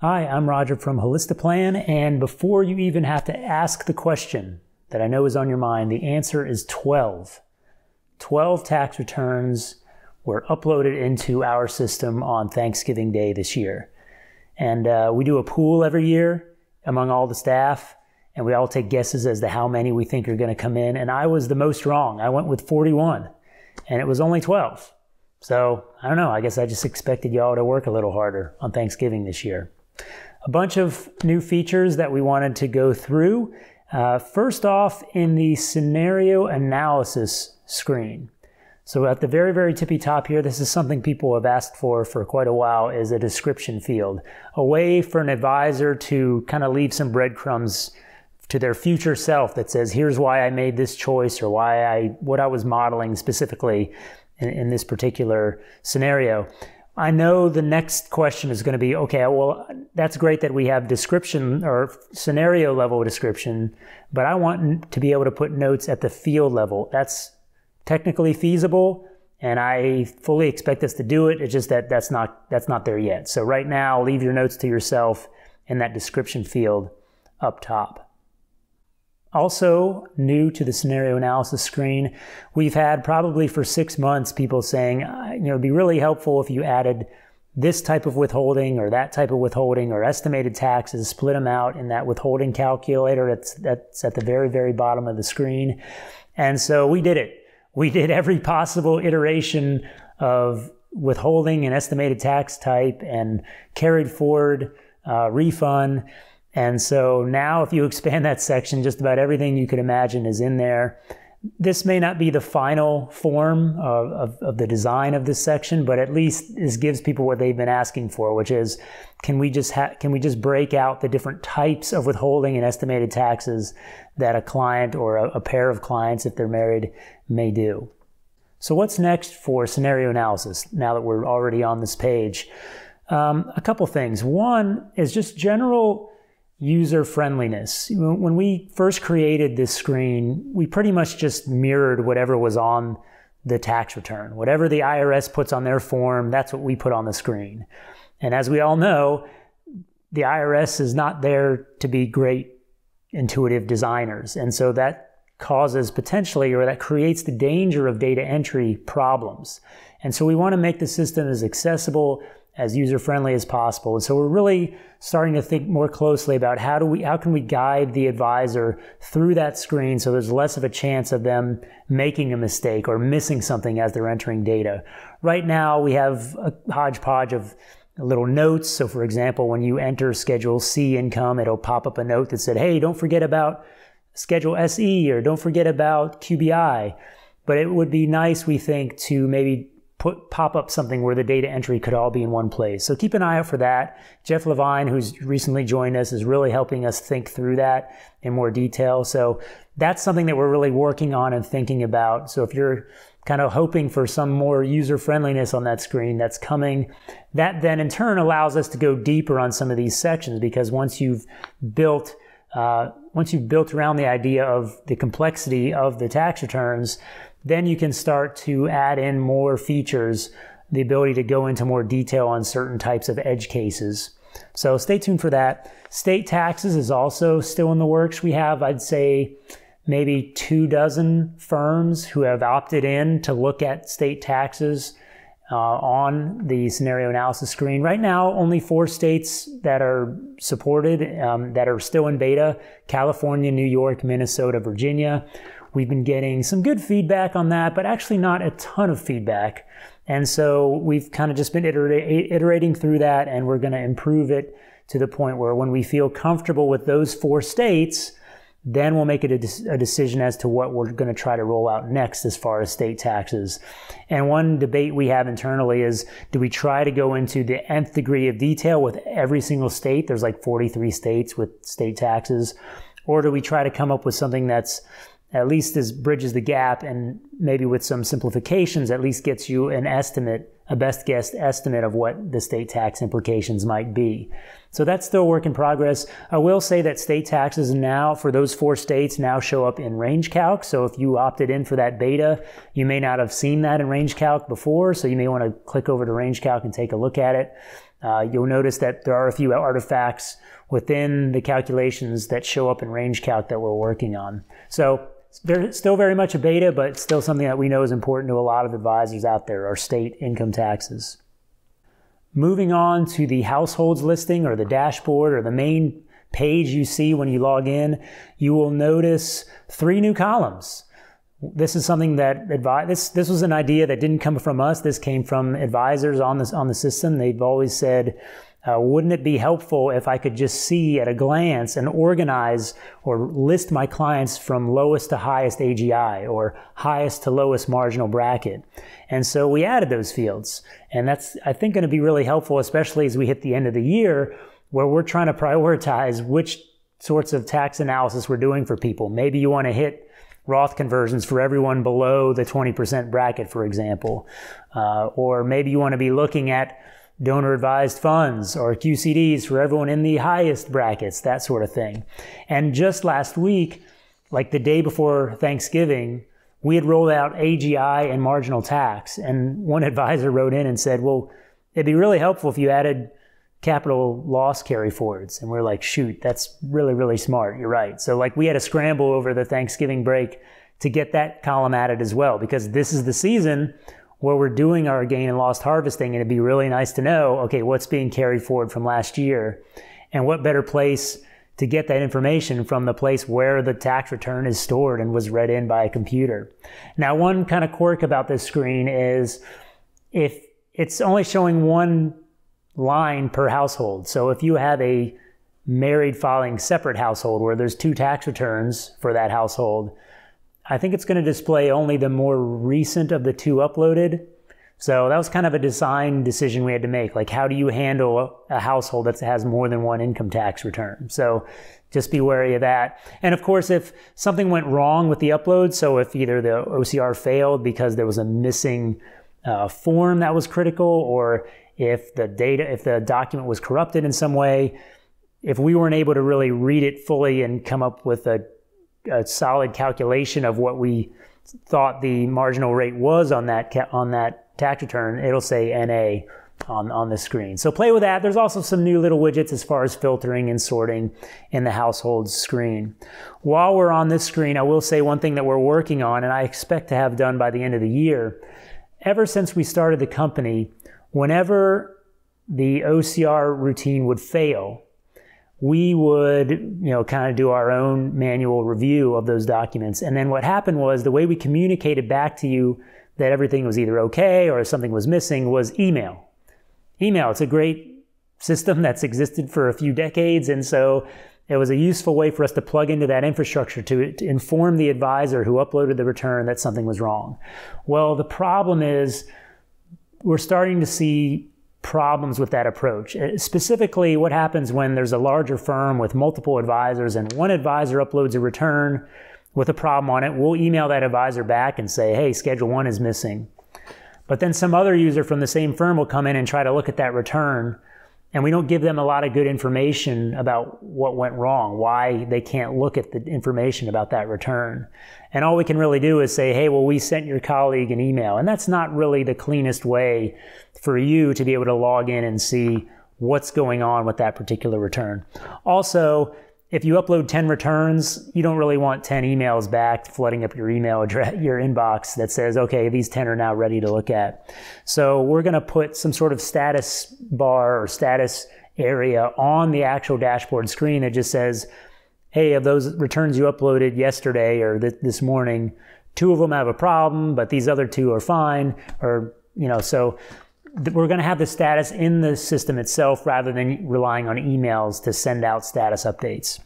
Hi, I'm Roger from Holistiplan, and before you even have to ask the question that I know is on your mind, the answer is 12. 12 tax returns were uploaded into our system on Thanksgiving Day this year. And uh, we do a pool every year among all the staff, and we all take guesses as to how many we think are going to come in. And I was the most wrong. I went with 41, and it was only 12. So I don't know. I guess I just expected y'all to work a little harder on Thanksgiving this year a bunch of new features that we wanted to go through. Uh, first off, in the scenario analysis screen. So at the very, very tippy top here, this is something people have asked for for quite a while is a description field, a way for an advisor to kind of leave some breadcrumbs to their future self that says, here's why I made this choice or why I, what I was modeling specifically in, in this particular scenario. I know the next question is going to be okay, well, that's great that we have description or scenario level description, but I want to be able to put notes at the field level. That's technically feasible and I fully expect us to do it. It's just that that's not that's not there yet. So right now, leave your notes to yourself in that description field up top. Also, new to the scenario analysis screen, we've had probably for six months people saying, you know, it'd be really helpful if you added this type of withholding or that type of withholding or estimated taxes, split them out in that withholding calculator that's, that's at the very, very bottom of the screen. And so we did it. We did every possible iteration of withholding and estimated tax type and carried forward uh, refund. And so now, if you expand that section, just about everything you could imagine is in there. This may not be the final form of, of, of, the design of this section, but at least this gives people what they've been asking for, which is can we just can we just break out the different types of withholding and estimated taxes that a client or a, a pair of clients, if they're married, may do. So what's next for scenario analysis? Now that we're already on this page, um, a couple things. One is just general user friendliness. When we first created this screen, we pretty much just mirrored whatever was on the tax return. Whatever the IRS puts on their form, that's what we put on the screen. And as we all know, the IRS is not there to be great intuitive designers. And so that causes potentially or that creates the danger of data entry problems. And so we want to make the system as accessible as user friendly as possible. And so we're really starting to think more closely about how do we how can we guide the advisor through that screen so there's less of a chance of them making a mistake or missing something as they're entering data. Right now we have a hodgepodge of little notes. So for example, when you enter Schedule C income, it'll pop up a note that said, "Hey, don't forget about Schedule SE or don't forget about QBI." But it would be nice, we think, to maybe put pop up something where the data entry could all be in one place. So keep an eye out for that. Jeff Levine, who's recently joined us, is really helping us think through that in more detail. So that's something that we're really working on and thinking about. So if you're kind of hoping for some more user friendliness on that screen that's coming, that then in turn allows us to go deeper on some of these sections because once you've built uh, once you've built around the idea of the complexity of the tax returns, then you can start to add in more features, the ability to go into more detail on certain types of edge cases. So stay tuned for that. State taxes is also still in the works. We have, I'd say, maybe two dozen firms who have opted in to look at state taxes uh, on the scenario analysis screen. Right now, only four states that are supported, um, that are still in beta California, New York, Minnesota, Virginia. We've been getting some good feedback on that, but actually not a ton of feedback. And so we've kind of just been iterating through that, and we're going to improve it to the point where when we feel comfortable with those four states, then we'll make it a, a decision as to what we're going to try to roll out next as far as state taxes. And one debate we have internally is do we try to go into the nth degree of detail with every single state? There's like 43 states with state taxes. Or do we try to come up with something that's at least as bridges the gap and maybe with some simplifications at least gets you an estimate a best guess estimate of what the state tax implications might be. So that's still work in progress. I will say that state taxes now for those four states now show up in range calc. So if you opted in for that beta, you may not have seen that in range calc before. So you may want to click over to range calc and take a look at it. Uh, you'll notice that there are a few artifacts within the calculations that show up in range calc that we're working on. So very, still very much a beta, but still something that we know is important to a lot of advisors out there are state income taxes. Moving on to the households listing or the dashboard or the main page you see when you log in, you will notice three new columns. This is something that advi- this this was an idea that didn't come from us. This came from advisors on this on the system. They've always said uh, wouldn't it be helpful if I could just see at a glance and organize or list my clients from lowest to highest AGI or highest to lowest marginal bracket? And so we added those fields. And that's, I think, going to be really helpful, especially as we hit the end of the year where we're trying to prioritize which sorts of tax analysis we're doing for people. Maybe you want to hit Roth conversions for everyone below the 20% bracket, for example. Uh, or maybe you want to be looking at donor advised funds or QCDs for everyone in the highest brackets, that sort of thing. And just last week, like the day before Thanksgiving, we had rolled out AGI and marginal tax. And one advisor wrote in and said, well, it'd be really helpful if you added capital loss carry forwards. And we're like, shoot, that's really, really smart. You're right. So like we had a scramble over the Thanksgiving break to get that column added as well, because this is the season where we're doing our gain and loss harvesting. And it'd be really nice to know, okay, what's being carried forward from last year and what better place to get that information from the place where the tax return is stored and was read in by a computer. Now, one kind of quirk about this screen is if it's only showing one line per household. So if you have a married filing separate household where there's two tax returns for that household, I think it's going to display only the more recent of the two uploaded. So that was kind of a design decision we had to make. Like, how do you handle a household that has more than one income tax return? So just be wary of that. And of course, if something went wrong with the upload, so if either the OCR failed because there was a missing uh, form that was critical, or if the data, if the document was corrupted in some way, if we weren't able to really read it fully and come up with a a solid calculation of what we thought the marginal rate was on that on that tax return, it'll say NA on, on the screen. So play with that. There's also some new little widgets as far as filtering and sorting in the household screen. While we're on this screen, I will say one thing that we're working on and I expect to have done by the end of the year. Ever since we started the company, whenever the OCR routine would fail, we would, you know, kind of do our own manual review of those documents. And then what happened was the way we communicated back to you that everything was either okay or something was missing was email. Email, it's a great system that's existed for a few decades. And so it was a useful way for us to plug into that infrastructure to, to inform the advisor who uploaded the return that something was wrong. Well, the problem is we're starting to see problems with that approach. Uh, specifically, what happens when there's a larger firm with multiple advisors and one advisor uploads a return with a problem on it, we'll email that advisor back and say, hey, schedule one is missing. But then some other user from the same firm will come in and try to look at that return and we don't give them a lot of good information about what went wrong, why they can't look at the information about that return. And all we can really do is say, hey, well, we sent your colleague an email. And that's not really the cleanest way for you to be able to log in and see what's going on with that particular return. Also, if you upload 10 returns, you don't really want 10 emails back flooding up your email address, your inbox that says, okay, these 10 are now ready to look at. So we're going to put some sort of status bar or status area on the actual dashboard screen that just says, hey, of those returns you uploaded yesterday or th- this morning, two of them have a problem, but these other two are fine. Or, you know, so we're going to have the status in the system itself rather than relying on emails to send out status updates.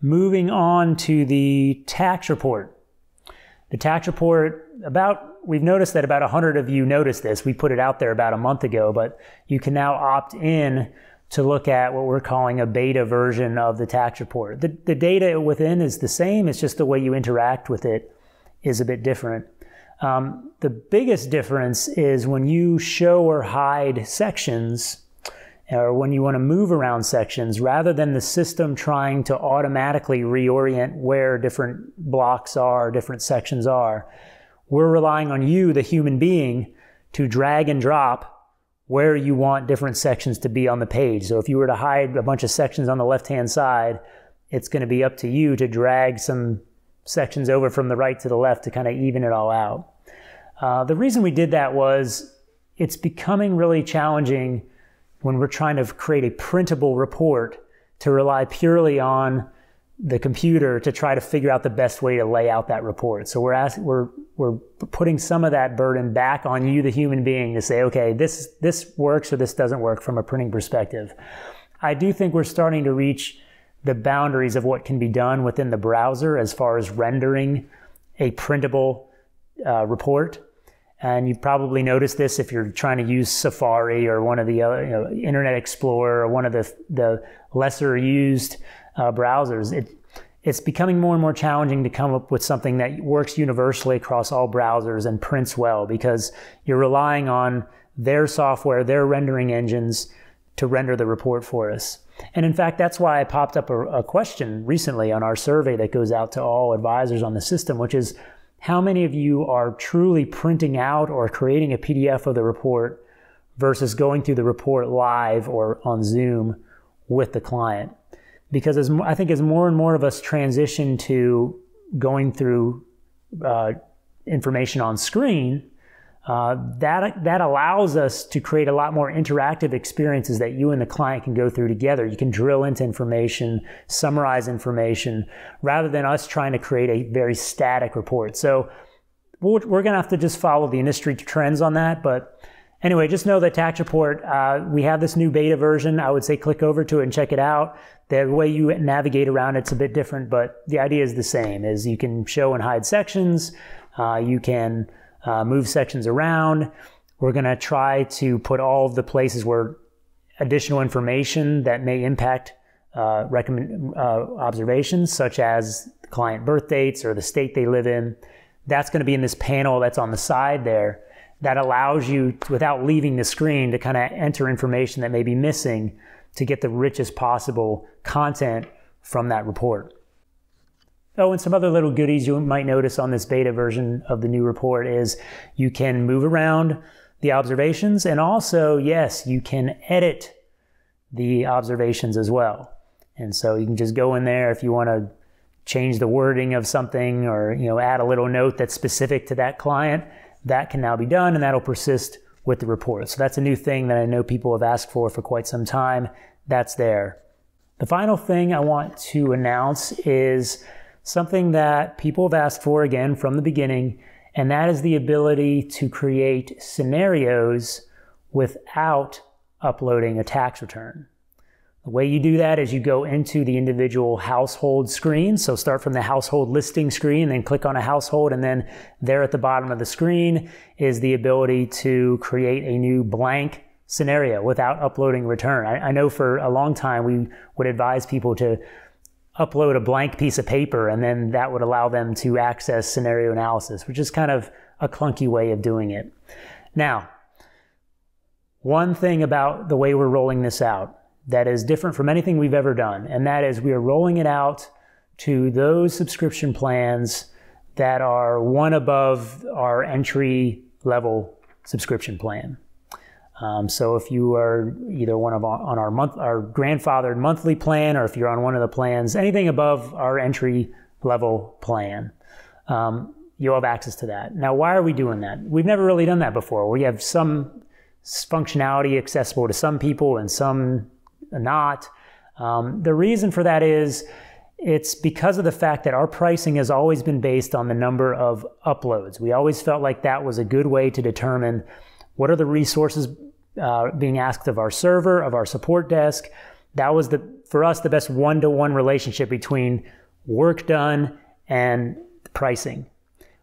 Moving on to the tax report. The tax report, about, we've noticed that about 100 of you noticed this. We put it out there about a month ago, but you can now opt in to look at what we're calling a beta version of the tax report. The, the data within is the same, it's just the way you interact with it is a bit different. Um, the biggest difference is when you show or hide sections or when you want to move around sections, rather than the system trying to automatically reorient where different blocks are, different sections are, we're relying on you, the human being, to drag and drop where you want different sections to be on the page. So if you were to hide a bunch of sections on the left hand side, it's going to be up to you to drag some sections over from the right to the left to kind of even it all out. Uh, the reason we did that was it's becoming really challenging when we're trying to create a printable report to rely purely on the computer to try to figure out the best way to lay out that report. So we're asking, we're we're putting some of that burden back on you, the human being, to say, okay, this this works or this doesn't work from a printing perspective. I do think we're starting to reach the boundaries of what can be done within the browser as far as rendering a printable uh, report. And you've probably noticed this if you're trying to use Safari or one of the other, you know, Internet Explorer or one of the, the lesser used uh, browsers. It, it's becoming more and more challenging to come up with something that works universally across all browsers and prints well because you're relying on their software, their rendering engines to render the report for us. And in fact, that's why I popped up a, a, question recently on our survey that goes out to all advisors on the system, which is how many of you are truly printing out or creating a PDF of the report versus going through the report live or on Zoom with the client? Because as I think as more and more of us transition to going through uh, information on screen, uh, that that allows us to create a lot more interactive experiences that you and the client can go through together. You can drill into information, summarize information, rather than us trying to create a very static report. So we're, we're going to have to just follow the industry trends on that. But anyway, just know that Tax Report, uh, we have this new beta version. I would say click over to it and check it out. The way you navigate around it's a bit different, but the idea is the same. Is you can show and hide sections. Uh, you can uh, move sections around. We're going to try to put all of the places where additional information that may impact uh, recommend, uh, observations, such as client birth dates or the state they live in. That's going to be in this panel that's on the side there that allows you, to, without leaving the screen, to kind of enter information that may be missing to get the richest possible content from that report. Oh, and some other little goodies you might notice on this beta version of the new report is you can move around the observations and also, yes, you can edit the observations as well. And so you can just go in there if you want to change the wording of something or, you know, add a little note that's specific to that client. That can now be done and that'll persist with the report. So that's a new thing that I know people have asked for for quite some time. That's there. The final thing I want to announce is something that people have asked for again from the beginning, and that is the ability to create scenarios without uploading a tax return. The way you do that is you go into the individual household screen. So start from the household listing screen, then click on a household, and then there at the bottom of the screen is the ability to create a new blank scenario without uploading return. I, I know for a long time we would advise people to upload a blank piece of paper and then that would allow them to access scenario analysis, which is kind of a clunky way of doing it. Now, one thing about the way we're rolling this out that is different from anything we've ever done, and that is we are rolling it out to those subscription plans that are one above our entry level subscription plan. Um, so if you are either one of our, on our month our grandfathered monthly plan, or if you're on one of the plans, anything above our entry level plan, um, you'll have access to that. Now, why are we doing that? We've never really done that before. We have some functionality accessible to some people and some not. Um, the reason for that is it's because of the fact that our pricing has always been based on the number of uploads. We always felt like that was a good way to determine what are the resources uh, being asked of our server, of our support desk. That was the for us the best one-to-one relationship between work done and pricing.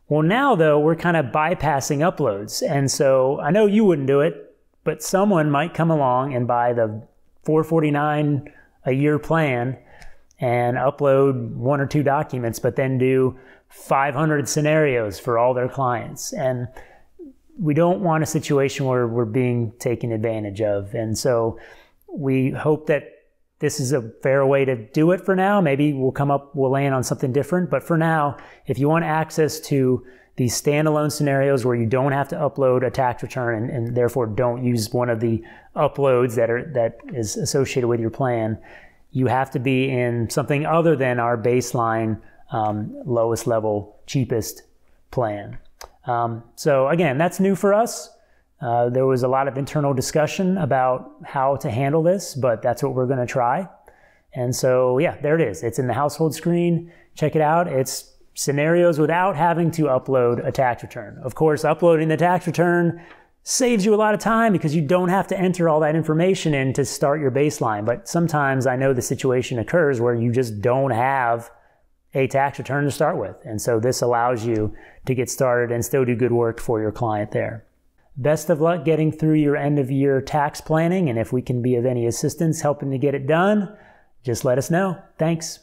Well, now though we're kind of bypassing uploads, and so I know you wouldn't do it, but someone might come along and buy the 449 a year plan and upload one or two documents, but then do 500 scenarios for all their clients. And we don't want a situation where we're being taken advantage of. And so we hope that this is a fair way to do it for now. Maybe we'll come up, we'll land on something different. But for now, if you want access to these standalone scenarios where you don't have to upload a tax return and, and, therefore don't use one of the uploads that are that is associated with your plan, you have to be in something other than our baseline um, lowest level, cheapest plan. Um, so again, that's new for us. Uh, there was a lot of internal discussion about how to handle this, but that's what we're going to try. And so, yeah, there it is. It's in the household screen. Check it out. It's scenarios without having to upload a tax return. Of course, uploading the tax return saves you a lot of time because you don't have to enter all that information in to start your baseline. But sometimes I know the situation occurs where you just don't have a tax return to start with. And so this allows you to get started and still do good work for your client there. Best of luck getting through your end of year tax planning. And if we can be of any assistance helping to get it done, just let us know. Thanks.